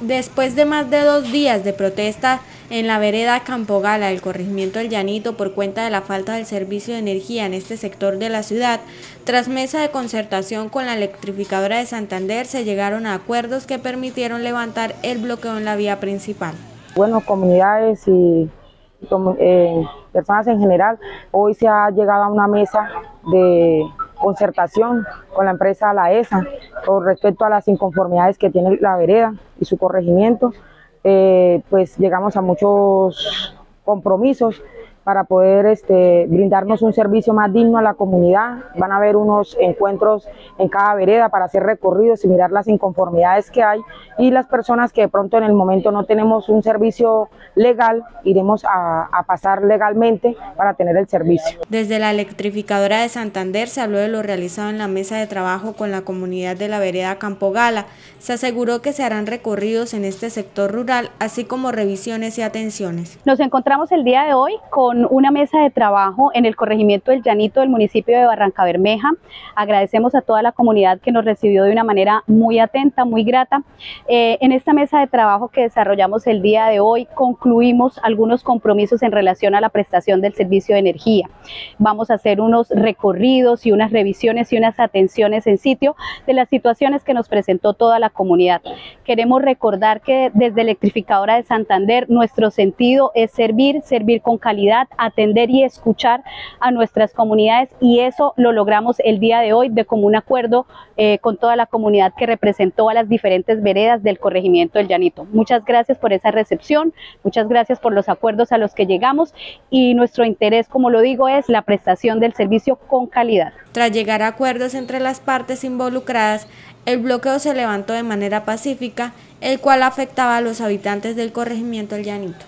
Después de más de dos días de protesta en la vereda Campogala del corregimiento del Llanito por cuenta de la falta del servicio de energía en este sector de la ciudad, tras mesa de concertación con la electrificadora de Santander se llegaron a acuerdos que permitieron levantar el bloqueo en la vía principal. Bueno, comunidades y eh, personas en general, hoy se ha llegado a una mesa de concertación con la empresa La ESA con respecto a las inconformidades que tiene la vereda y su corregimiento, eh, pues llegamos a muchos compromisos para poder este, brindarnos un servicio más digno a la comunidad. Van a haber unos encuentros en cada vereda para hacer recorridos y mirar las inconformidades que hay y las personas que de pronto en el momento no tenemos un servicio legal, iremos a, a pasar legalmente para tener el servicio. Desde la electrificadora de Santander se habló de lo realizado en la mesa de trabajo con la comunidad de la vereda Campo Gala. Se aseguró que se harán recorridos en este sector rural, así como revisiones y atenciones. Nos encontramos el día de hoy con una mesa de trabajo en el corregimiento del Llanito del municipio de Barranca Bermeja. Agradecemos a toda la comunidad que nos recibió de una manera muy atenta, muy grata. Eh, en esta mesa de trabajo que desarrollamos el día de hoy, concluimos algunos compromisos en relación a la prestación del servicio de energía. Vamos a hacer unos recorridos y unas revisiones y unas atenciones en sitio de las situaciones que nos presentó toda la comunidad. Queremos recordar que desde Electrificadora de Santander nuestro sentido es servir, servir con calidad, atender y escuchar a nuestras comunidades y eso lo logramos el día de hoy de común acuerdo eh, con toda la comunidad que representó a las diferentes veredas del corregimiento del Llanito. Muchas gracias por esa recepción, muchas gracias por los acuerdos a los que llegamos y nuestro interés, como lo digo, es la prestación del servicio con calidad. Tras llegar a acuerdos entre las partes involucradas, el bloqueo se levantó de manera pacífica, el cual afectaba a los habitantes del corregimiento del Llanito.